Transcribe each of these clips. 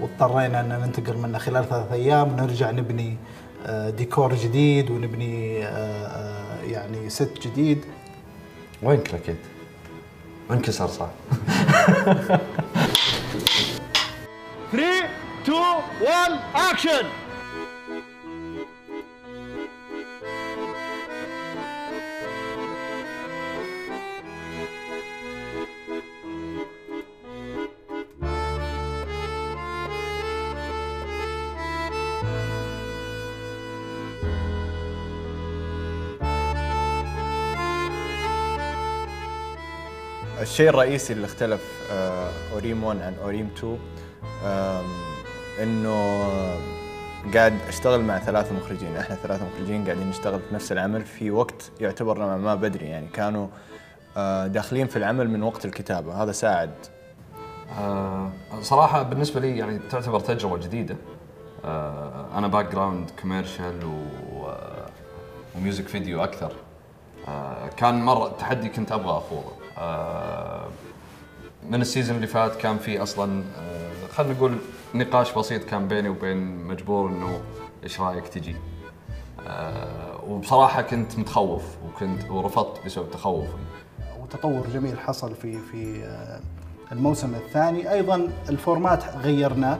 واضطرينا أن ننتقل منه خلال ثلاثة أيام ونرجع نبني آه، ديكور جديد ونبني آه، آه، يعني set جديد. وين كلاكيت؟ انكسر صح 3 2 1 اكشن الشيء الرئيسي اللي اختلف آه، أوريم 1 عن أوريم 2 آم، إنه قاعد أشتغل مع ثلاثة مخرجين. إحنا ثلاثة مخرجين قاعدين نشتغل في نفس العمل في وقت يعتبر نوعاً ما بدري يعني كانوا آه، داخلين في العمل من وقت الكتابة. هذا ساعد. آه صراحة بالنسبة لي يعني تعتبر تجربة جديدة. أنا background commercial و و music video أكثر. آه كان مرة تحدي كنت أبغى أخوضه. آه من ال season اللي فات كان في أصلا آه خلينا نقول نقاش بسيط كان بيني وبين مجبور إنه إيش رأيك تجي؟ آه وبصراحة كنت متخوف وكنت ورفضت بسبب تخوفي. وتطور جميل حصل في في آه، الموسم الثاني. أيضا ال format غيرناه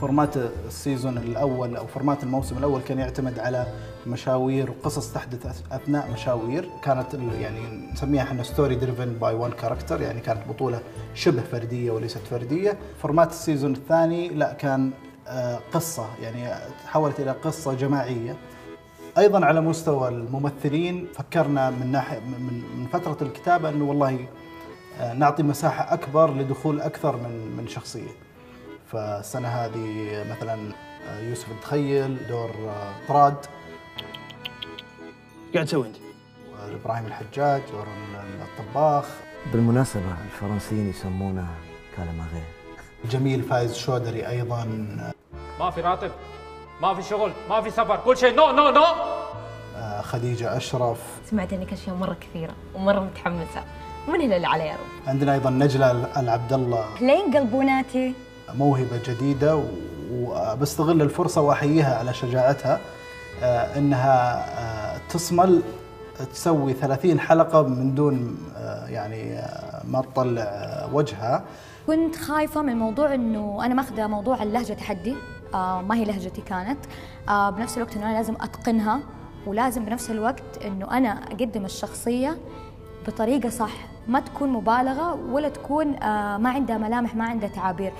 format ال season الأول أو format الموسم الأول كان يعتمد على مشاوير وقصص تحدث أثناء مشاوير. كانت يعني نسميها إحنا story driven by one character يعني كانت بطولة شبه فردية وليست فردية. format ال season الثاني لا كان آه، قصة يعني تحولت إلى قصة جماعية. أيضا على مستوى الممثلين فكرنا من ناحية من من فترة الكتابة إنه والله آه، نعطي مساحة أكبر لدخول أكثر من من شخصية. فالسنة هذه مثلا آه، يوسف الدخيل دور آه، طراد. قاعد تسوي أنت؟ وابراهيم الحجاج دور ال- الطباخ. بالمناسبة الفرنسيين يسمونه كالاماغي. جميل فايز شودري أيضا. ما في راتب ما في شغل ما في سفر كل شيء no no no. آه، خديجة أشرف. سمعت إنك اشياء مرة كثيرة ومرة متحمسة. ومن هنا اللي علي يا رب؟ عندنا أيضا نجلة العبد الله لين قلبوناتي. موهبة جديدة وبستغل الفرصة وأحييها على شجاعتها آه، إنها آه، تصمل تسوي 30 حلقة من دون آه، يعني ما تطلع وجهها. كنت خايفة من موضوع إنه أنا ماخذه موضوع اللهجة تحدي ما هي لهجتي كانت. بنفس الوقت إنه أنا لازم أتقنها ولازم بنفس الوقت إنه أنا أقدم الشخصية بطريقة صح. ما تكون مبالغة ولا تكون ما عندها ملامح ما عندها تعابير.